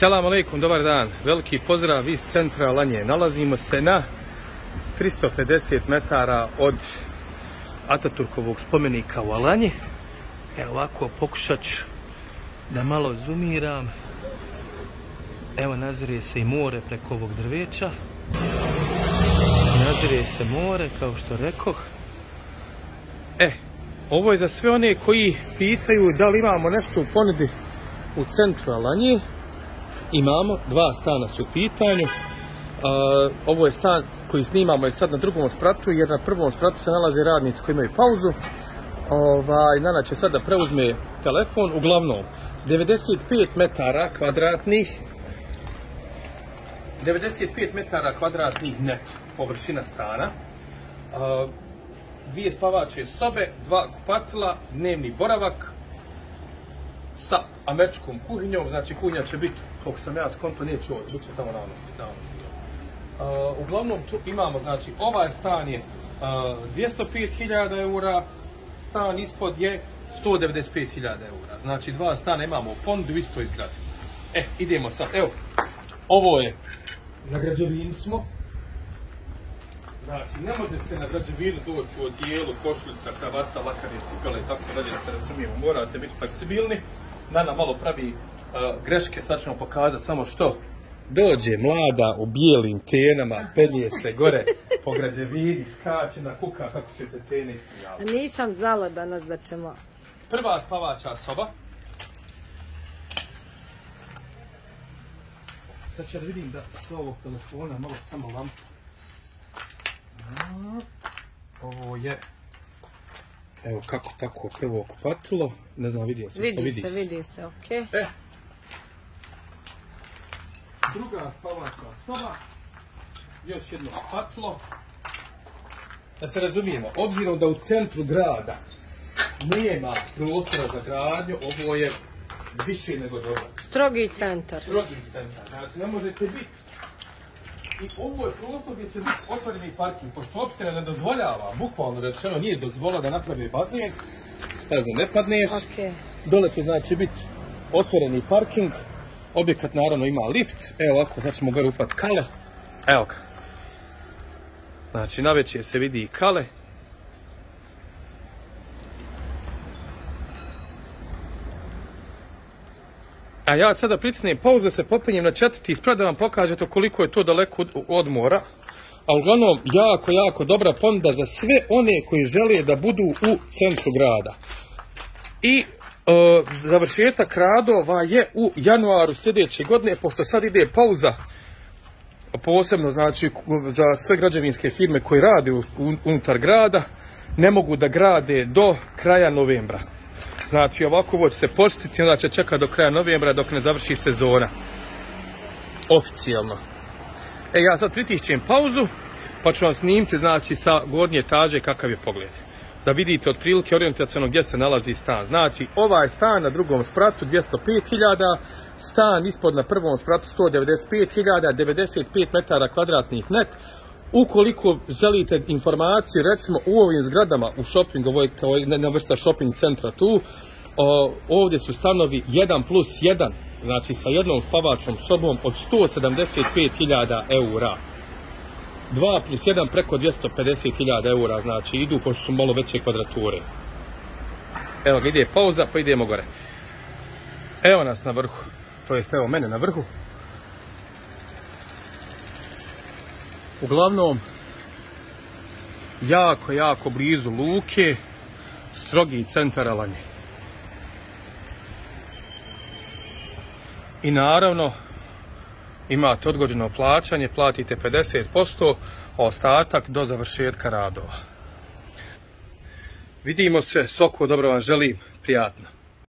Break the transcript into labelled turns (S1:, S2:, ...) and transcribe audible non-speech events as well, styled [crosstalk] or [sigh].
S1: Selam aleikum, dobar dan. Veliki pozdrav iz centra Alanje. Nalazimo se na 350 metara od Ataturkovog spomenika u Alanji. Evo ovako pokušat ću da malo zoomiram. Evo nazire se i more preko ovog drveća. Nazire se more, kao što rekoh. E, ovo je za sve one koji pitaju da li imamo nešto u ponudi u centru Alanji. Imamo, dva stana su u pitanju. Uh, ovo je stan koji snimamo je sad na drugom spratu, jer na prvom spratu se nalaze radnici koji imaju pauzu. Ovaj, Nana će sad da preuzme telefon, uglavnom 95 metara kvadratnih 95 metara kvadratnih net površina stana. Uh, dvije spavače sobe, dva kupatila, dnevni boravak sa američkom kuhinjom, znači kuhinja će biti, koliko sam ja skonto, neće ovo, bit će tamo ravno. Uh, uglavnom tu imamo, znači ovaj stan je uh, 205.000 eura, stan ispod je 195.000 eura. Znači dva stana imamo u pondu, isto izgradi. E, idemo sad, evo, ovo je, na građevini smo, Znači, ne može se na građevinu doći u odijelu, košuljica, kravata, lakanje, cipele i tako dalje, da se razumijemo, morate biti fleksibilni. Nana malo pravi uh, greške, sad ćemo pokazati samo što. Dođe mlada u bijelim tenama, penje se gore [laughs] po građevini, skače na kuka kako su se tene ispunjavali.
S2: Nisam znala danas da ćemo...
S1: Prva spavača soba. Sad ću da vidim da s ovog telefona malo samo lampu. Ovo je Evo kako tako prvo kupatilo, ne znam vidio sam što
S2: Vidi se, vidi se, okej.
S1: E. Druga spavačka soba. Još jedno kupatilo. Da se razumijemo, obzirom da u centru grada nema prostora za gradnju, ovo je više nego dobro.
S2: Strogi centar.
S1: Strogi centar, znači ne možete biti i ovo je prostor gdje će biti otvoreni parking, pošto opština ne dozvoljava, bukvalno rečeno nije dozvola da napravi bazen, ne znam, ne padneš,
S2: Okej.
S1: dole će znači biti otvoreni parking, objekat naravno ima lift, evo ovako, sad ćemo gore ufat kale, evo ga. Znači, na večer se vidi i kale. A ja sada pritisnem pauzu da se popenjem na četvrti ispred da vam pokažete koliko je to daleko od, mora. A uglavnom, jako, jako dobra ponuda za sve one koji žele da budu u centru grada. I e, završetak radova je u januaru sljedeće godine, pošto sad ide pauza posebno znači za sve građevinske firme koji rade unutar grada, ne mogu da grade do kraja novembra. Znači ovako ovo će se počistiti, onda će čekati do kraja novembra dok ne završi sezona. Oficijalno. E ja sad pritišćem pauzu, pa ću vam snimiti znači sa gornje etaže kakav je pogled. Da vidite otprilike orijentacijalno gdje se nalazi stan. Znači ovaj stan na drugom spratu 205.000, stan ispod na prvom spratu 195.000, 95 metara kvadratnih net. Ukoliko želite informaciju, recimo u ovim zgradama u shoppingu, ovo je kao jedna vrsta shopping centra tu, ovdje su stanovi 1 plus 1, znači sa jednom spavačnom sobom od 175.000 eura. 2 plus 1 preko 250.000 eura, znači idu pošto su malo veće kvadrature. Evo ga, ide pauza, pa idemo gore. Evo nas na vrhu, to jest evo mene na vrhu. Uglavnom, jako, jako blizu luke, strogi centar Alanje. I naravno, imate odgođeno plaćanje, platite 50%, a ostatak do završetka radova. Vidimo se, svako dobro vam želim, prijatno.